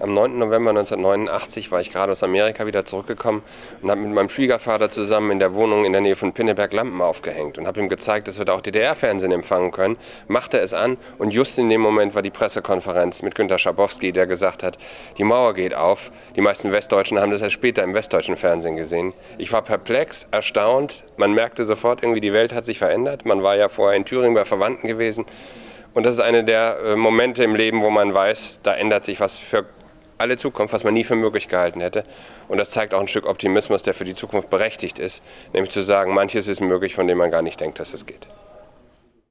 Am 9. November 1989 war ich gerade aus Amerika wieder zurückgekommen und habe mit meinem Schwiegervater zusammen in der Wohnung in der Nähe von Pinneberg Lampen aufgehängt und habe ihm gezeigt, dass wir da auch DDR-Fernsehen empfangen können. Machte es an und just in dem Moment war die Pressekonferenz mit Günter Schabowski, der gesagt hat, die Mauer geht auf. Die meisten Westdeutschen haben das erst später im westdeutschen Fernsehen gesehen. Ich war perplex, erstaunt. Man merkte sofort irgendwie, die Welt hat sich verändert. Man war ja vorher in Thüringen bei Verwandten gewesen. Und das ist einer der äh, Momente im Leben, wo man weiß, da ändert sich was für alle Zukunft, was man nie für möglich gehalten hätte. Und das zeigt auch ein Stück Optimismus, der für die Zukunft berechtigt ist, nämlich zu sagen, manches ist möglich, von dem man gar nicht denkt, dass es geht.